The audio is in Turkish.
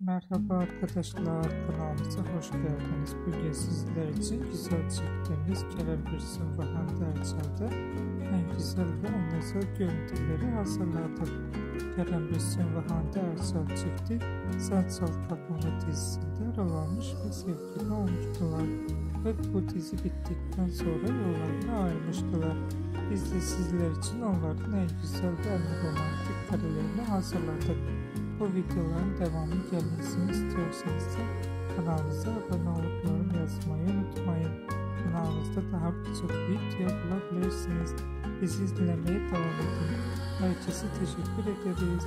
Merhaba arkadaşlar kanalımıza hoş geldiniz. Bugün sizler için güzel çektiğimiz Kerem Bürsin ve Hande Erçel'de en güzel ve en özel görüntüleri hazırladık. Kerem Bürsin ve Hande Erçel çifti Sen Çal Kapımı dizisinde rol almış ve sevgili olmuştular. Ve bu dizi bittikten sonra yollarına ayrılmıştılar. Biz de sizler için onların en güzel ve en romantik karelerini hazırladık. Bu videoların devamı gelmesini istiyorsanız da kanalımıza abone olup yorum yazmayı unutmayın. Kanalımızda daha birçok video bulabilirsiniz. Bizi izlemeye devam edin. Herkese teşekkür ederiz.